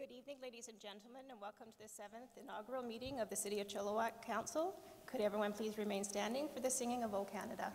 Good evening, ladies and gentlemen, and welcome to the seventh inaugural meeting of the City of Chilliwack Council. Could everyone please remain standing for the singing of O Canada?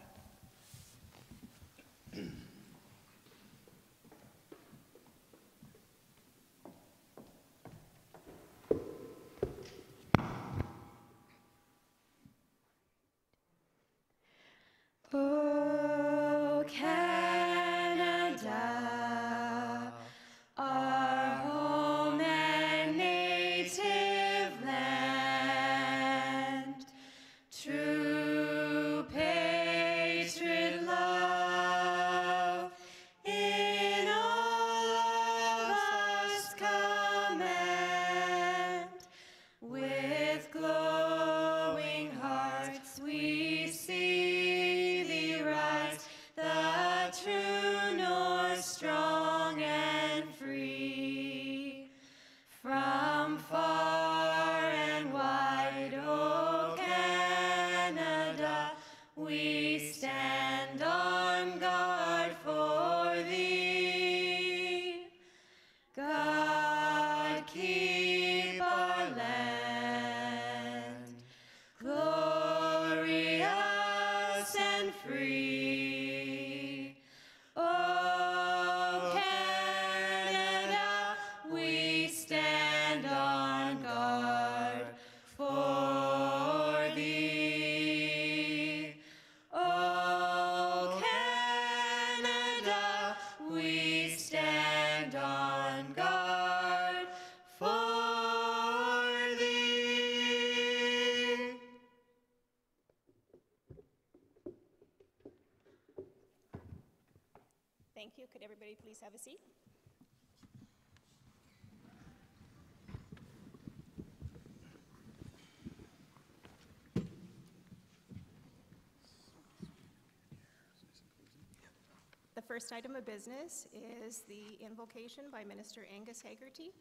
First item of business is the invocation by Minister Angus Haggerty.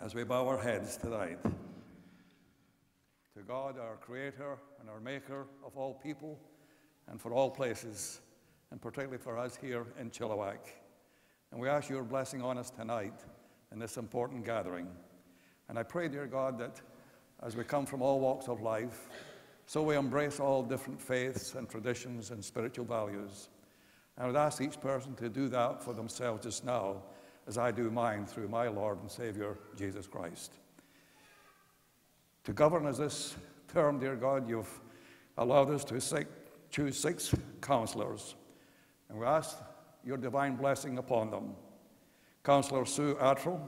as we bow our heads tonight to God, our Creator and our Maker of all people and for all places, and particularly for us here in Chilliwack. And we ask your blessing on us tonight in this important gathering. And I pray, dear God, that as we come from all walks of life, so we embrace all different faiths and traditions and spiritual values. And I would ask each person to do that for themselves just now, as I do mine through my Lord and Savior, Jesus Christ. To govern as this term, dear God, you've allowed us to six, choose six counselors, and we ask your divine blessing upon them. Councillor Sue Attrell,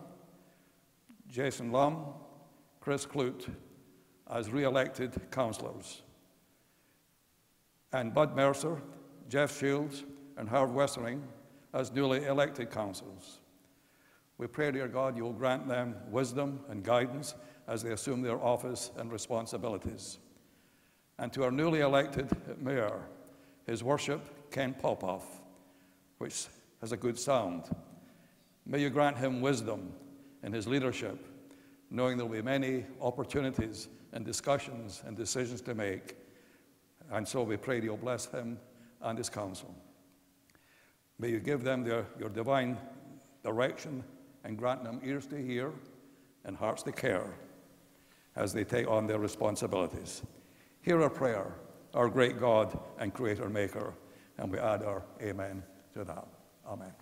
Jason Lum, Chris Kloot as re elected councillors, and Bud Mercer, Jeff Shields, and Howard Westeringh as newly elected councillors. We pray, dear God, you will grant them wisdom and guidance as they assume their office and responsibilities. And to our newly elected mayor, his worship, Ken Popove, which has a good sound. May you grant him wisdom in his leadership, knowing there will be many opportunities and discussions and decisions to make. And so we pray you'll bless him and his council. May you give them their, your divine direction and grant them ears to hear and hearts to care as they take on their responsibilities. Hear our prayer, our great God and Creator Maker, and we add our amen to that. Amen.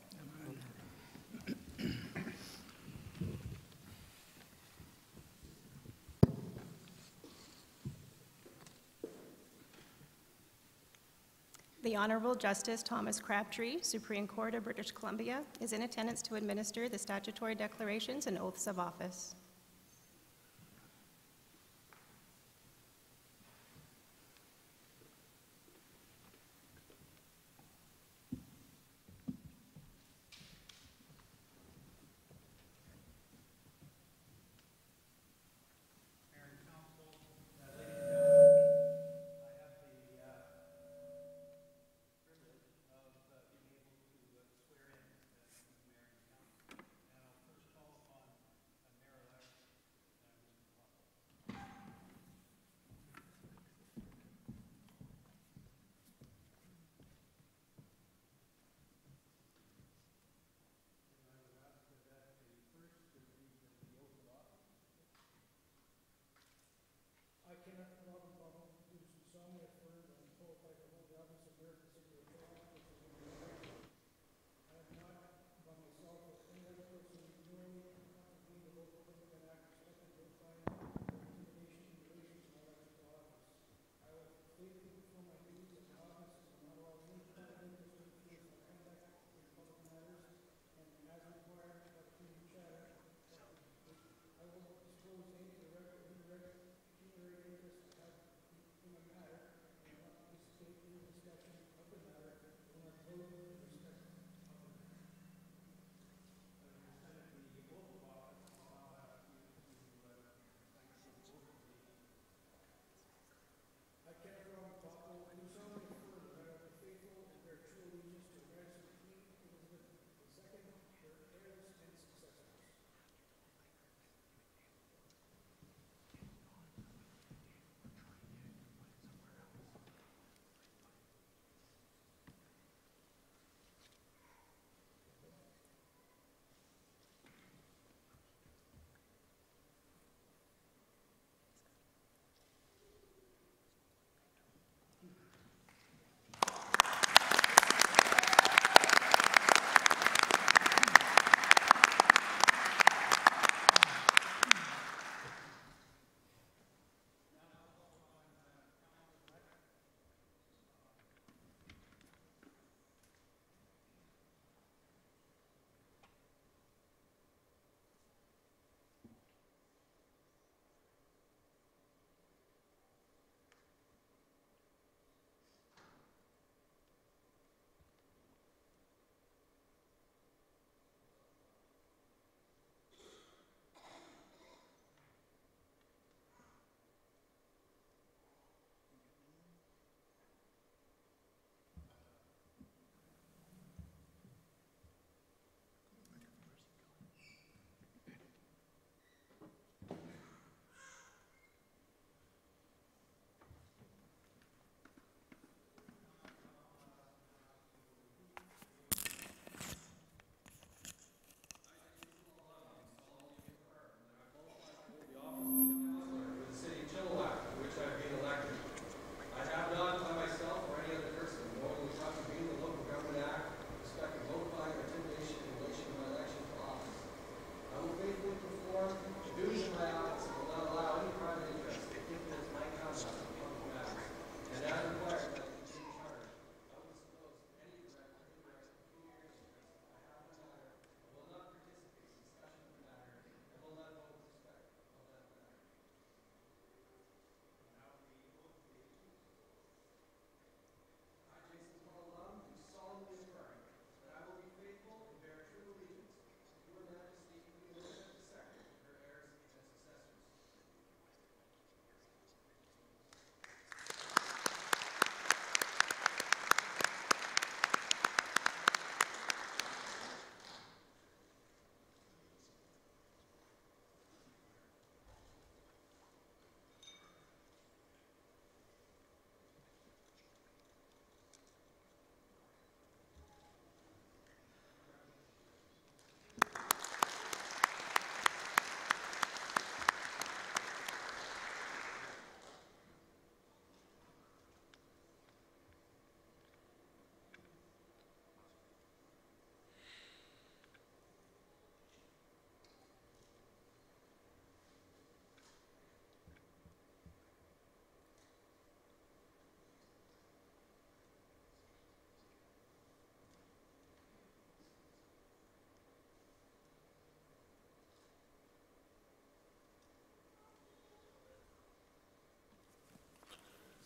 The Honorable Justice Thomas Crabtree, Supreme Court of British Columbia, is in attendance to administer the statutory declarations and oaths of office.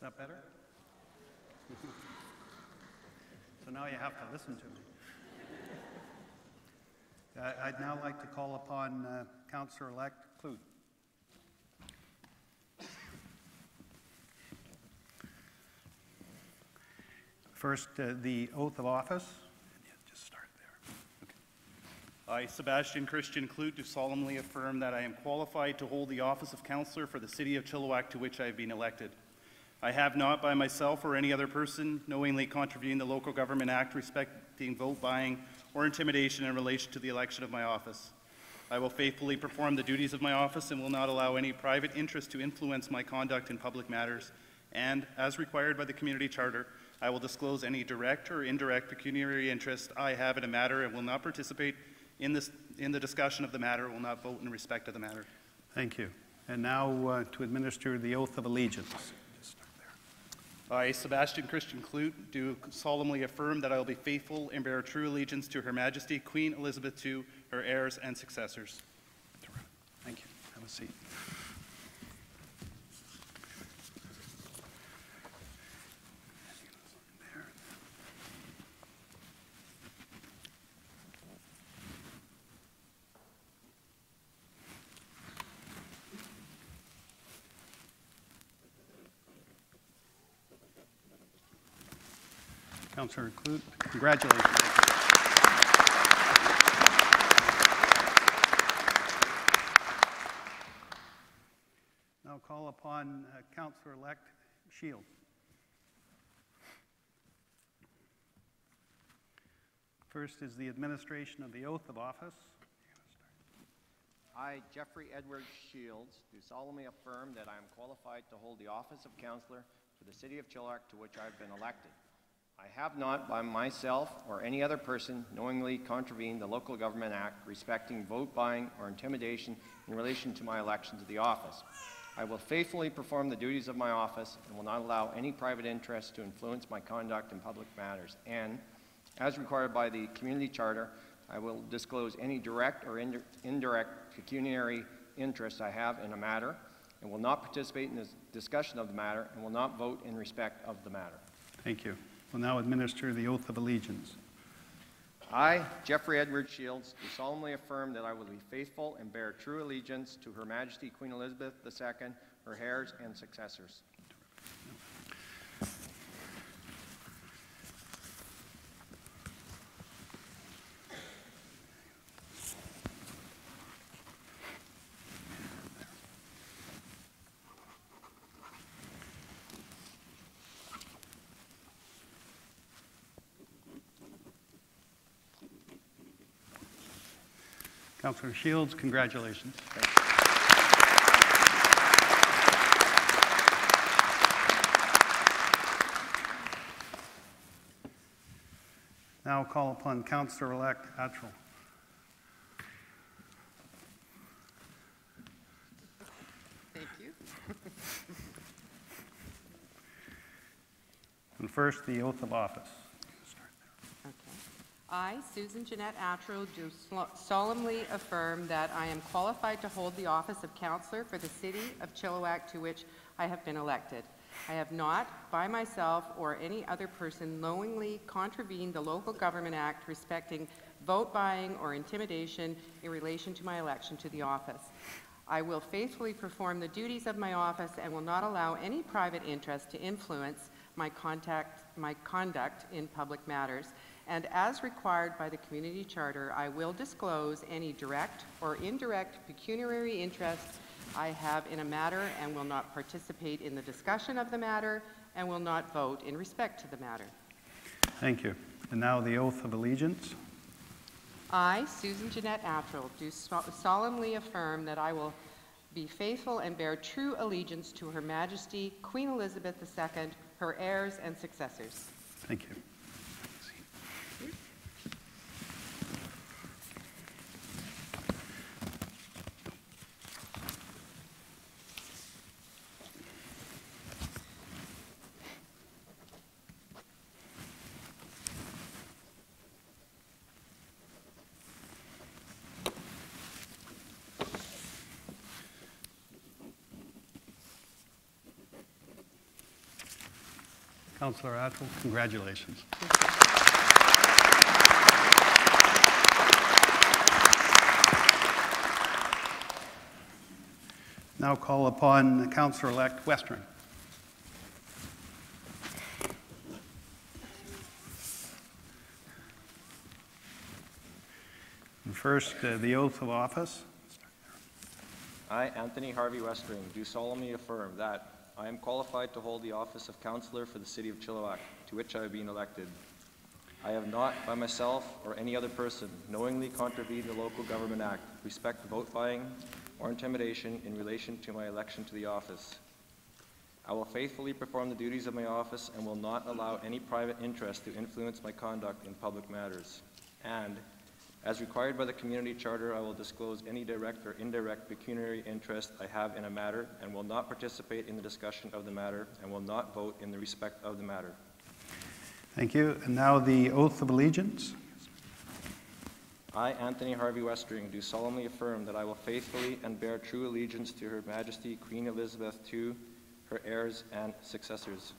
That better? So now you have to listen to me. I- I'd now like to call upon uh, Counselor-elect Kloot. First, uh, the oath of office. Just start there. I, Sebastian Christian Kloot, do solemnly affirm that I am qualified to hold the office of councillor for the city of Chilliwack to which I have been elected. I have not by myself or any other person knowingly contravened the Local Government Act respecting vote buying or intimidation in relation to the election of my office. I will faithfully perform the duties of my office and will not allow any private interest to influence my conduct in public matters. And, as required by the community charter, I will disclose any direct or indirect pecuniary interest I have in a matter and will not participate in this, in the discussion of the matter, will not vote in respect of the matter. Thank you. And now uh, to administer the oath of allegiance. I, Sebastian Christian Kloot, do solemnly affirm that I will be faithful and bear true allegiance to Her Majesty Queen Elizabeth II, her heirs and successors. Thank you. Have a seat. Councillor Kloot, congratulations. Now call upon uh, Counselor-elect Shields. First is the administration of the oath of office. I, Jeffrey Edward Shields, do solemnly affirm that I am qualified to hold the office of councillor for the city of Chilliwack to which I have been elected. I have not, by myself or any other person, knowingly contravened the Local Government Act respecting vote buying or intimidation in relation to my election to the office. I will faithfully perform the duties of my office and will not allow any private interest to influence my conduct in public matters. And, as required by the community charter, I will disclose any direct or indi- indirect pecuniary interest I have in a matter and will not participate in the discussion of the matter and will not vote in respect of the matter. Thank you. Will now administer the oath of allegiance. I, Jeffrey Edward Shields, do solemnly affirm that I will be faithful and bear true allegiance to Her Majesty Queen Elizabeth II, her heirs and successors. Councillor Shields, congratulations. Now I'll call upon Councillor-elect Attrell. Thank you. And first, the oath of office. I, Susan Jeanette Attrell, do solemnly affirm that I am qualified to hold the office of counselor for the city of Chilliwack to which I have been elected. I have not, by myself or any other person, knowingly contravened the Local Government Act respecting vote buying or intimidation in relation to my election to the office. I will faithfully perform the duties of my office and will not allow any private interest to influence my contact, my conduct in public matters. And as required by the community charter, I will disclose any direct or indirect pecuniary interest I have in a matter and will not participate in the discussion of the matter and will not vote in respect to the matter. Thank you. And now the oath of allegiance. I, Susan Jeanette Attrell, do so- solemnly affirm that I will be faithful and bear true allegiance to Her Majesty Queen Elizabeth II, her heirs and successors. Thank you. Councillor Attrell, congratulations. Now call upon Councillor-elect Westeringh. First, uh, the oath of office. I, Anthony Harvey Westeringh, do solemnly affirm that I am qualified to hold the office of councillor for the city of Chilliwack, to which I have been elected. I have not, by myself or any other person, knowingly contravened the Local Government Act, respect vote buying, or intimidation in relation to my election to the office. I will faithfully perform the duties of my office and will not allow any private interest to influence my conduct in public matters. And, as required by the community charter, I will disclose any direct or indirect pecuniary interest I have in a matter and will not participate in the discussion of the matter and will not vote in the respect of the matter. Thank you. And now the oath of allegiance. I, Anthony Harvey Westeringh, do solemnly affirm that I will faithfully and bear true allegiance to Her Majesty Queen Elizabeth II, her heirs and successors.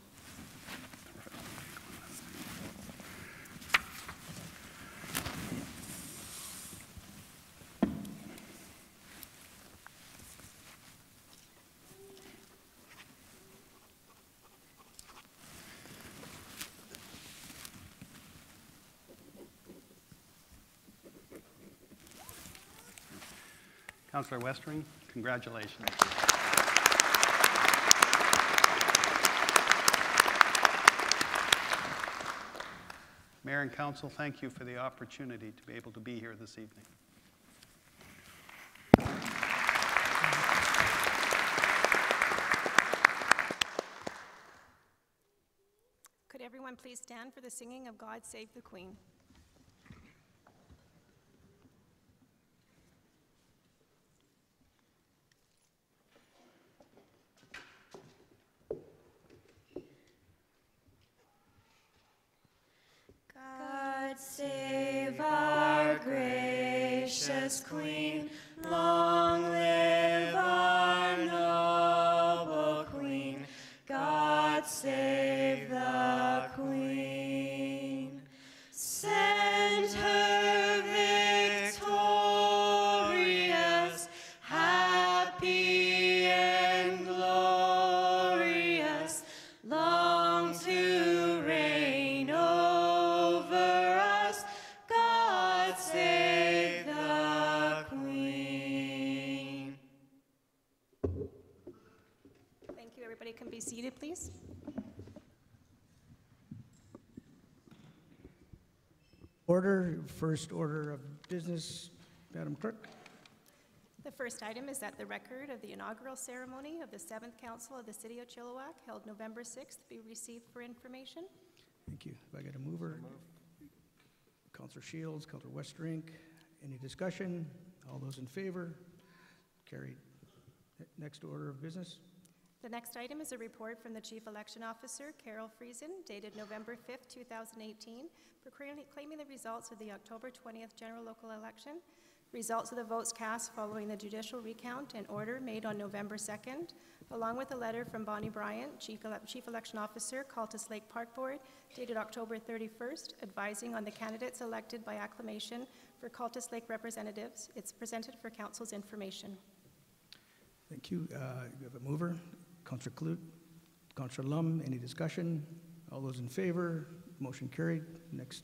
Councillor Westeringh, congratulations. Mayor and council, thank you for the opportunity to be able to be here this evening. Could everyone please stand for the singing of God Save the Queen? First order of business, Madam Clerk. The first item is that the record of the inaugural ceremony of the Seventh Council of the City of Chilliwack, held November 6th, be received for information. Thank you. If I get a mover. Counselor Shields, Counselor Westeringh. Any discussion? All those in favor? Carried. Next order of business. The next item is a report from the Chief Election Officer, Carol Friesen, dated November 5th, 2018, proclaiming claiming the results of the October 20th general local election, results of the votes cast following the judicial recount and order made on November 2nd, along with a letter from Bonnie Bryant, Chief Ele- Chief Election Officer, Cultus Lake Park Board, dated October 31st, advising on the candidates elected by acclamation for Cultus Lake representatives. It's presented for council's information. Thank you. Uh, You have a mover. Counselor Kloot, Counselor Lum, any discussion? All those in favor? Motion carried. Next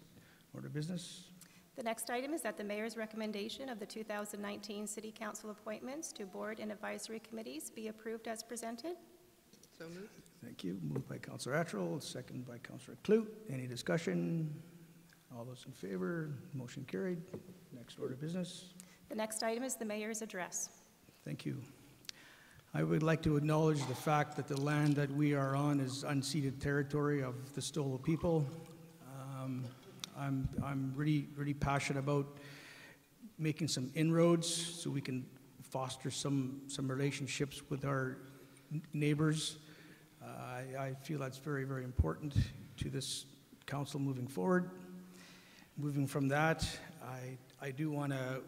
order of business. The next item is that the mayor's recommendation of the 2019 city council appointments to board and advisory committees be approved as presented. So moved. Thank you. Moved by Counselor Attrell, second by Counselor Kloot. Any discussion? All those in favor? Motion carried. Next order of business. The next item is the mayor's address. Thank you. I would like to acknowledge the fact that the land that we are on is unceded territory of the Stolo people. Um, I'm, I'm really, really passionate about making some inroads so we can foster some, some relationships with our neighbors. Uh, I, I feel that's very, very important to this council moving forward. Moving from that, I, I do want to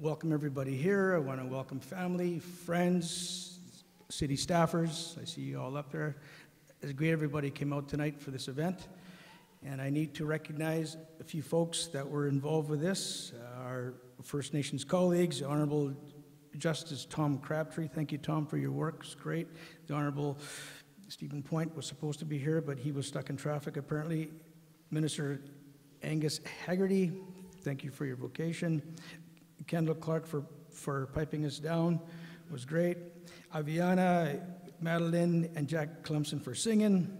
welcome everybody here. I want to welcome family, friends, city staffers. I see you all up there. it's great everybody came out tonight for this event. And I need to recognize a few folks that were involved with this. Uh, Our First Nations colleagues, Honorable Justice Tom Crabtree, thank you, Tom, for your work, it's great. The Honorable Stephen Point was supposed to be here, but he was stuck in traffic apparently. Minister Angus Haggerty, thank you for your vocation. Kendall Clark for, for piping us down, was great. Aviana, Madeline, and Jack Clemson for singing.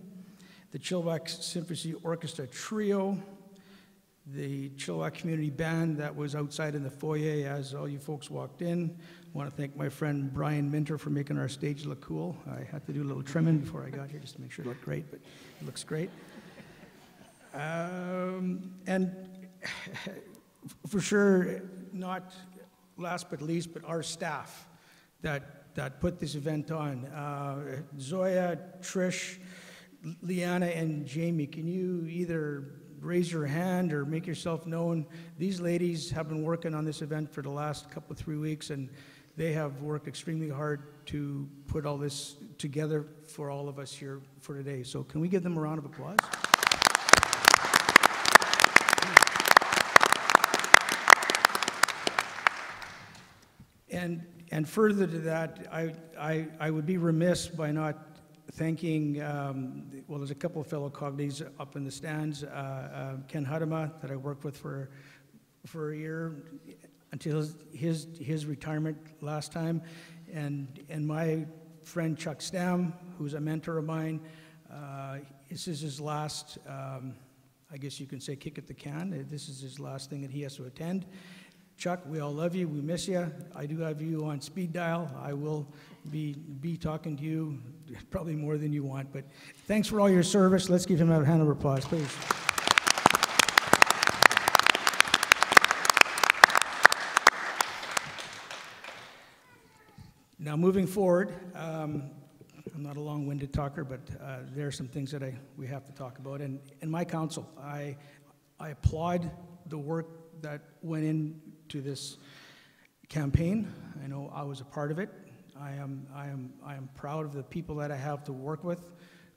The Chilliwack Symphony Orchestra Trio, the Chilliwack Community Band that was outside in the foyer as all you folks walked in. I want to thank my friend Brian Minter for making our stage look cool. I had to do a little trimming before I got here just to make sure it looked great, but it looks great. Um, and for sure, not last but least, but our staff that, that put this event on. Uh, Zoya, Trish, Liana, and Jamie, can you either raise your hand or make yourself known? These ladies have been working on this event for the last couple, three weeks, and they have worked extremely hard to put all this together for all of us here for today. So can we give them a round of applause? And, and further to that, I, I, I would be remiss by not thanking, um, well, there's a couple of fellow colleagues up in the stands, uh, uh, Ken Huttema, that I worked with for, for a year until his, his, retirement last time, and, and my friend Chuck Stam, who's a mentor of mine. Uh, this is his last, um, I guess you can say, kick at the can. This is his last thing that he has to attend. Chuck, we all love you. We miss you. I do have you on speed dial. I will be, be talking to you probably more than you want. But thanks for all your service. Let's give him a hand of applause, please. Now, moving forward, um, I'm not a long-winded talker, but uh, there are some things that I, we have to talk about. And, and my council, I, I applaud the work that went into this campaign. I know I was a part of it. I am, I am, I am proud of the people that I have to work with.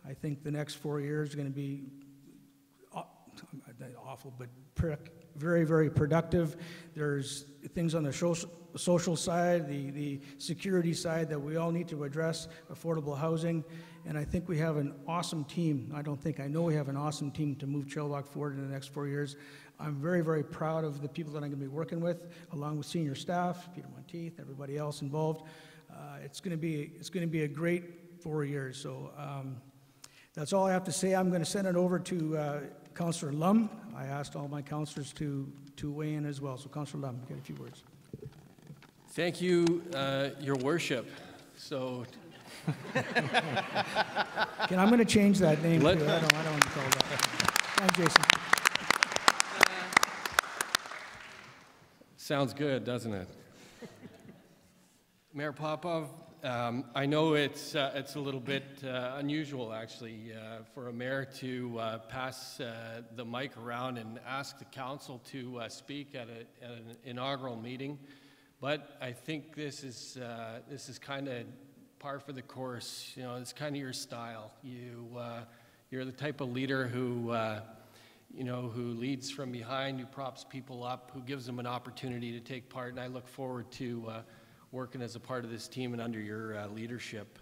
I think the next four years are going to be uh, awful, but very, very productive. There's things on the social, social side, the, the security side that we all need to address, affordable housing. And I think we have an awesome team. I don't think, I know we have an awesome team to move Chilliwack forward in the next four years. I'm very, very proud of the people that I'm going to be working with, along with senior staff, Peter Monteith, everybody else involved. Uh, it's going to be, it's going to be a great four years. So um, that's all I have to say. I'm going to send it over to uh, Councillor Lum. I asked all my councillors to, to weigh in as well. So Councillor Lum, get a few words. Thank you, uh, Your Worship. So, Can I'm going to change that name Let- too. I don't, I don't want to call that. Thanks, Jason. Sounds good, doesn't it? Mayor Popove, um, I know it's, uh, it's a little bit uh, unusual, actually, uh, for a mayor to uh, pass uh, the mic around and ask the council to uh, speak at, a, at an inaugural meeting. But I think this is, this is kind of par for the course. You know, it's kind of your style. You, you're the type of leader who, you know, who leads from behind, who props people up, who gives them an opportunity to take part. And I look forward to uh, working as a part of this team and under your uh, leadership.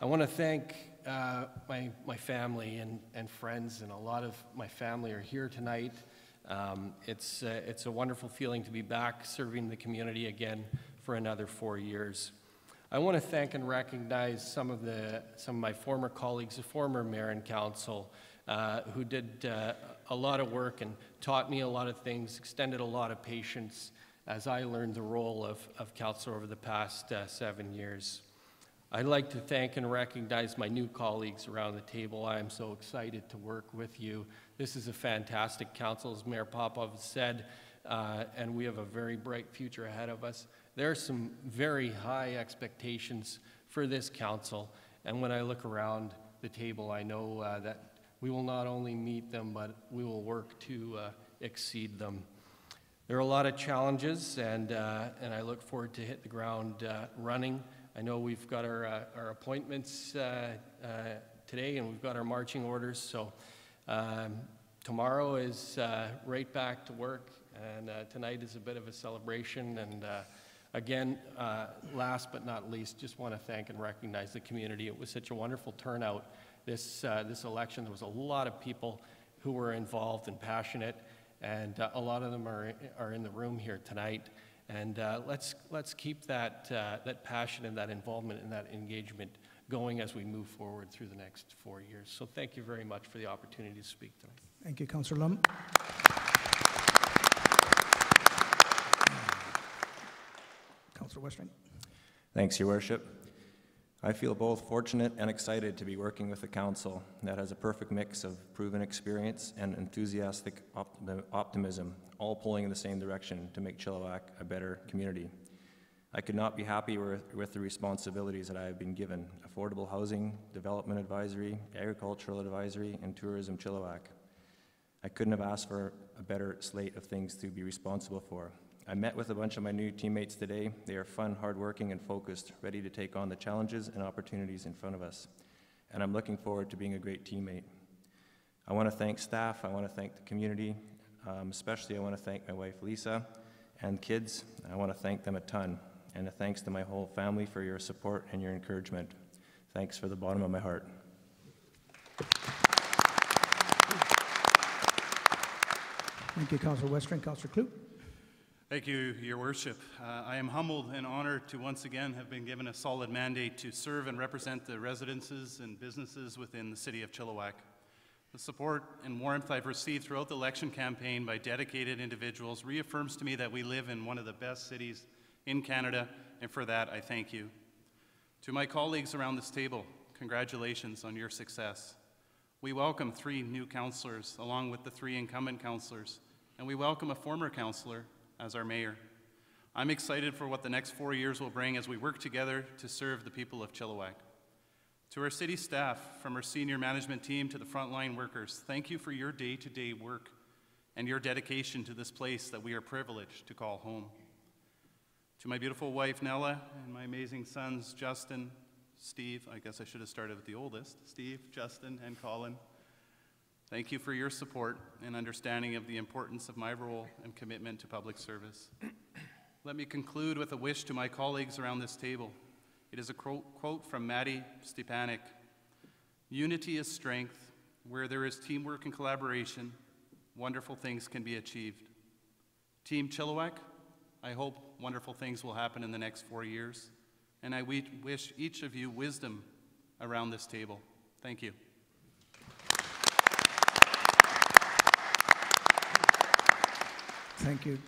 I want to thank uh, my, my family and, and friends, and a lot of my family are here tonight. Um, it's, uh, it's a wonderful feeling to be back serving the community again for another four years. I want to thank and recognize some of, the, some of my former colleagues, the former mayor and council, uh, who did uh, a lot of work and taught me a lot of things, extended a lot of patience as I learned the role of, of councilor over the past uh, seven years. I'd like to thank and recognize my new colleagues around the table. I am so excited to work with you. This is a fantastic council, as Mayor Popove said, uh, and we have a very bright future ahead of us. There are some very high expectations for this council, and when I look around the table, I know uh, that we will not only meet them, but we will work to uh, exceed them. There are a lot of challenges, and, uh, and I look forward to hit the ground uh, running. I know we've got our, uh, our appointments uh, uh, today, and we've got our marching orders. So um, tomorrow is right back to work, and tonight is a bit of a celebration. And again, last but not least, just want to thank and recognize the community. It was such a wonderful turnout this uh, this election. There was a lot of people who were involved and passionate, and uh, a lot of them are are in the room here tonight. And uh, let's let's keep that uh, that passion and that involvement and that engagement going as we move forward through the next four years. So thank you very much for the opportunity to speak tonight. Thank you, Councillor Lum. Councillor Westeringh. Thanks, Your Worship. I feel both fortunate and excited to be working with a council that has a perfect mix of proven experience and enthusiastic optimi- optimism, all pulling in the same direction to make Chilliwack a better community. I could not be happier with, with the responsibilities that I have been given affordable housing, development advisory, agricultural advisory, and tourism Chilliwack. I couldn't have asked for a better slate of things to be responsible for. I met with a bunch of my new teammates today. They are fun, hardworking, and focused, ready to take on the challenges and opportunities in front of us. And I'm looking forward to being a great teammate. I want to thank staff. I want to thank the community. Um, especially, I want to thank my wife, Lisa, and kids. I want to thank them a ton. And a thanks to my whole family for your support and your encouragement. Thanks for the bottom of my heart. Thank you, Councillor Westeringh. Councillor Kloot. Thank you, Your Worship. Uh, I am humbled and honored to once again have been given a solid mandate to serve and represent the residences and businesses within the city of Chilliwack. The support and warmth I've received throughout the election campaign by dedicated individuals reaffirms to me that we live in one of the best cities in Canada, and for that I thank you. To my colleagues around this table, congratulations on your success. We welcome three new councillors along with the three incumbent councillors, and we welcome a former councillor as our mayor. I'm excited for what the next four years will bring as we work together to serve the people of Chilliwack. To our city staff, from our senior management team to the frontline workers, thank you for your day to day work and your dedication to this place that we are privileged to call home. To my beautiful wife, Nella, and my amazing sons, Justin, Steve, I guess I should have started with the oldest, Steve, Justin, and Colin. Thank you for your support and understanding of the importance of my role and commitment to public service. Let me conclude with a wish to my colleagues around this table. It is a quote from Mattie Stepanek Unity is strength. Where there is teamwork and collaboration, wonderful things can be achieved. Team Chilliwack, I hope wonderful things will happen in the next four years, and I wish each of you wisdom around this table. Thank you. Thank you,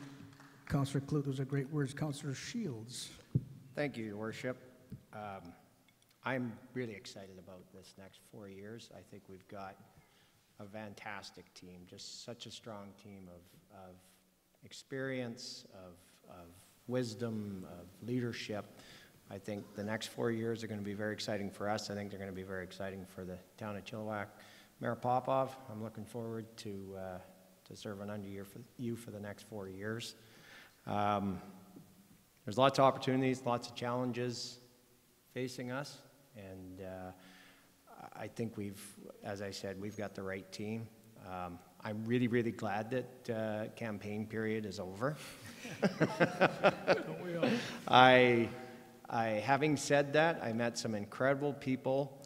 Councillor Kloot. Those are great words. Councillor Shields. Thank you, Your Worship. Um, I'm really excited about this next four years. I think we've got a fantastic team, just such a strong team of, of experience, of, of wisdom, of leadership. I think the next four years are going to be very exciting for us. I think they're going to be very exciting for the town of Chilliwack. Mayor Popove, I'm looking forward to uh, to serving under you for, you for the next four years. Um, there's lots of opportunities, lots of challenges facing us, and uh, I think we've, as I said, we've got the right team. Um, I'm really, really glad that uh, campaign period is over. I, I, having said that, I met some incredible people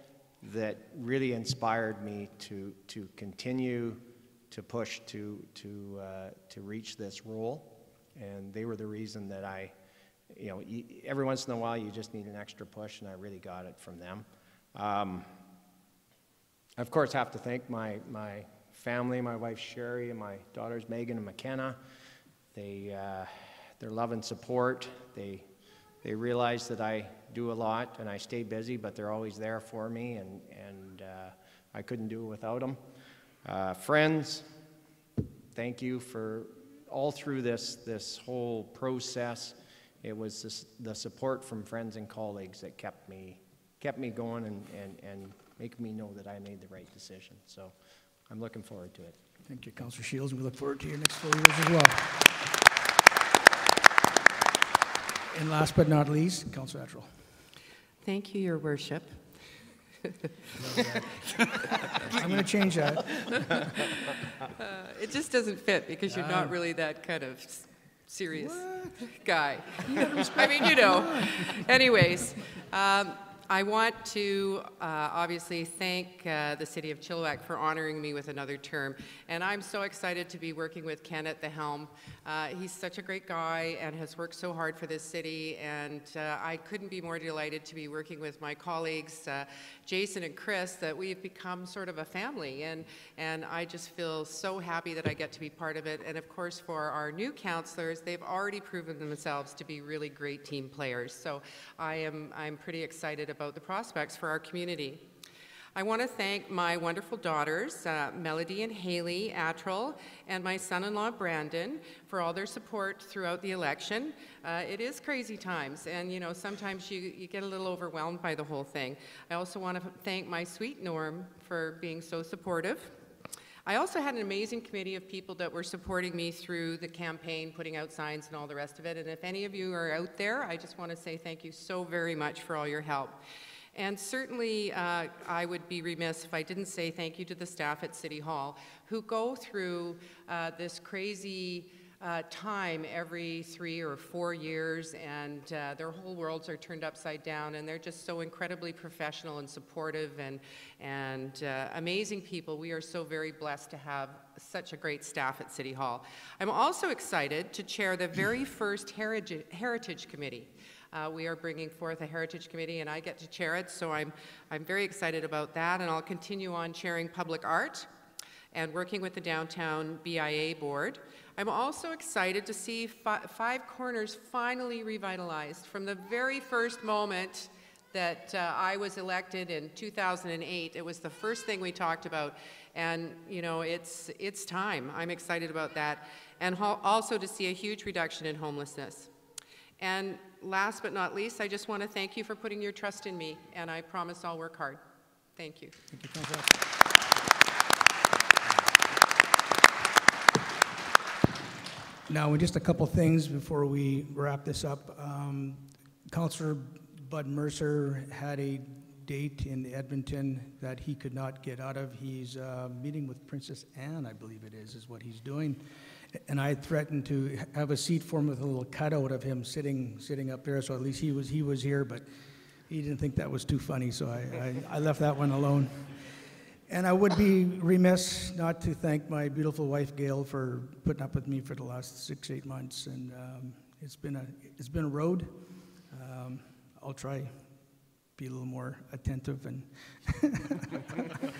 that really inspired me to, to continue to push to, to, uh, to reach this role. And they were the reason that I, you know, every once in a while you just need an extra push, and I really got it from them. Um, I, of course, have to thank my, my family, my wife Sherry, and my daughters Megan and McKenna. They, uh, their love and support. They, they realize that I do a lot and I stay busy, but they're always there for me, and, and uh, I couldn't do it without them. Uh, friends, thank you for all through this, this whole process. It was this, the support from friends and colleagues that kept me, kept me going and, and, and making me know that I made the right decision. So I'm looking forward to it. Thank you, Councillor Shields. We look forward to your next four years as well. And last but not least, Councillor Attrell. Thank you, Your Worship. I'm going to change that. It just doesn't fit because you're not really that kind of s- serious guy. I mean, you know. Anyways, um, I want to uh, obviously thank uh, the City of Chilliwack for honoring me with another term. And I'm so excited to be working with Ken at the helm. Uh, he's such a great guy and has worked so hard for this city. And uh, I couldn't be more delighted to be working with my colleagues, uh, Jason and Chris, that we've become sort of a family. And, and I just feel so happy that I get to be part of it. And of course, for our new counselors, they've already proven themselves to be really great team players. So I am I'm pretty excited about the prospects for our community. I want to thank my wonderful daughters, uh, Melody and Haley Attrell, and my son-in-law Brandon for all their support throughout the election. Uh, it is crazy times, and you know sometimes you, you get a little overwhelmed by the whole thing. I also want to thank my sweet Norm for being so supportive. I also had an amazing committee of people that were supporting me through the campaign, putting out signs and all the rest of it. And if any of you are out there, I just want to say thank you so very much for all your help. And certainly, uh, I would be remiss if I didn't say thank you to the staff at City Hall who go through uh, this crazy uh, time every three or four years, and uh, their whole worlds are turned upside down, and they're just so incredibly professional and supportive and, and uh, amazing people. We are so very blessed to have such a great staff at City Hall. I'm also excited to chair the very first Heritage, Heritage Committee. Uh, we are bringing forth a Heritage Committee, and I get to chair it, so I'm, I'm very excited about that, and I'll continue on chairing public art and working with the Downtown BIA Board. I'm also excited to see fi Five Corners finally revitalized. From the very first moment that uh, I was elected in 2008, it was the first thing we talked about, and you know, it's, it's time. I'm excited about that. And also to see a huge reduction in homelessness. And last but not least, I just want to thank you for putting your trust in me, and I promise I'll work hard. Thank you. Thank you, Now, just a couple things before we wrap this up. Um, Councillor Bud Mercer had a date in Edmonton that he could not get out of. He's uh, meeting with Princess Anne, I believe it is, is what he's doing. And I threatened to have a seat for him with a little cutout of him sitting, sitting up there, so at least he was, he was here, but he didn't think that was too funny, so I, I, I left that one alone. And I would be remiss not to thank my beautiful wife Gail for putting up with me for the last six, eight months, and um, it's been a it's been a road. Um, I'll try to be a little more attentive and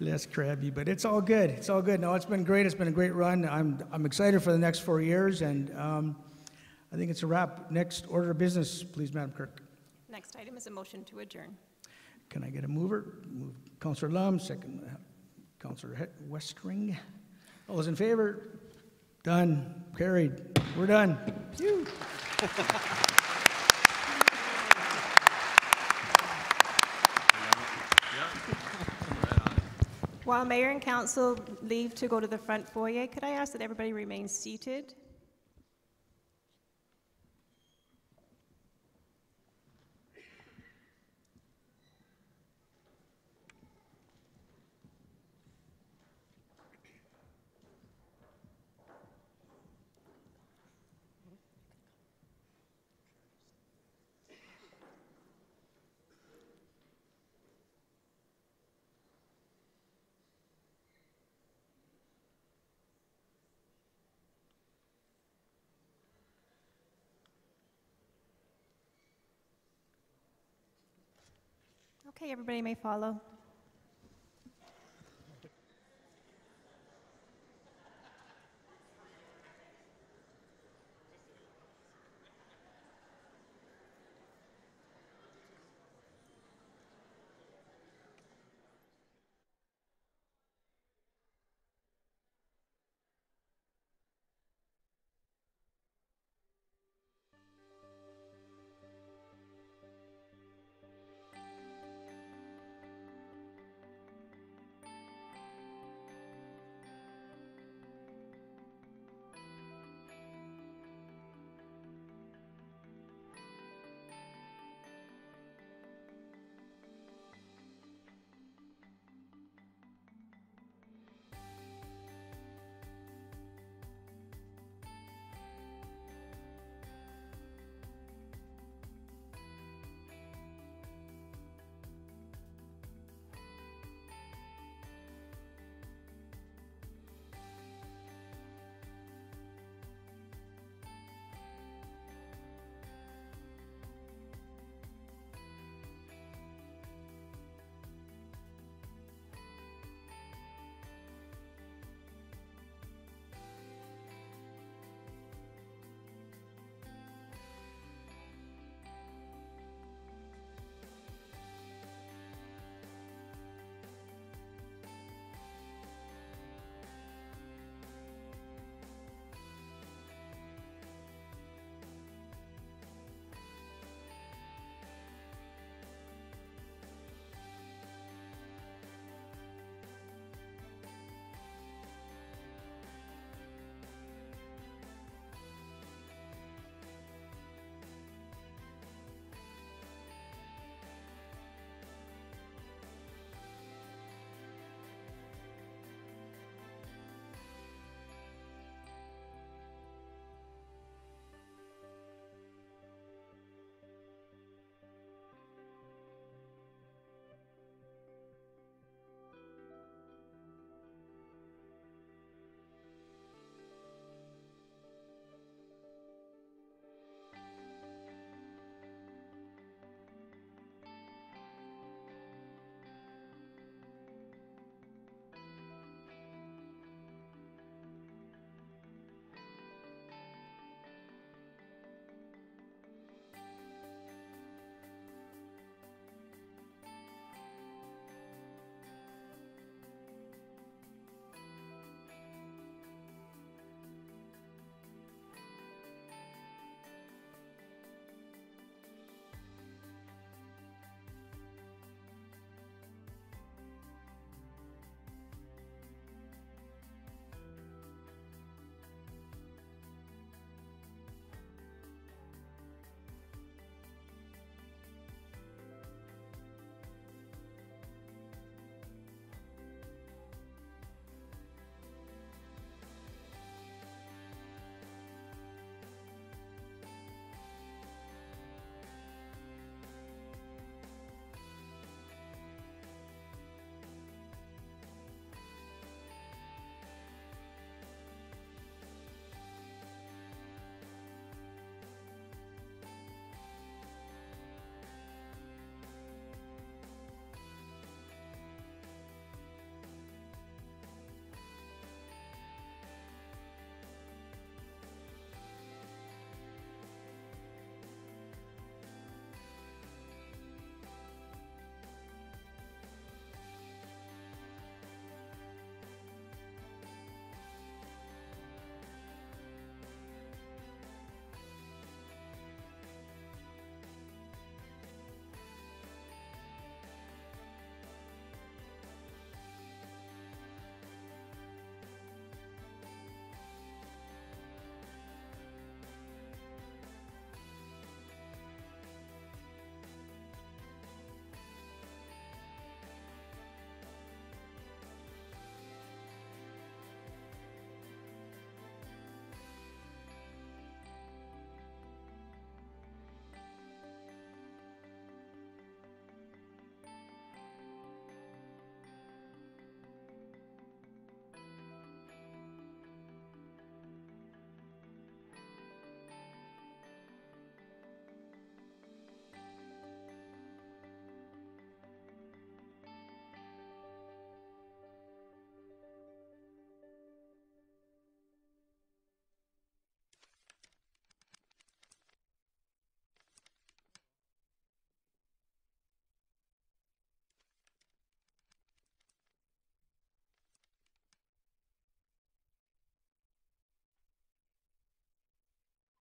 less crabby, but it's all good. It's all good. No, it's been great. It's been a great run. I'm I'm excited for the next four years, and um, I think it's a wrap. Next order of business, please, Madam Clerk. Next item is a motion to adjourn. Can I get a mover? Move Councillor Lum, second uh, Councillor Westeringh. All those in favor? Done, carried. We're done. While mayor and council leave to go to the front foyer, could I ask that everybody remain seated? Everybody may follow.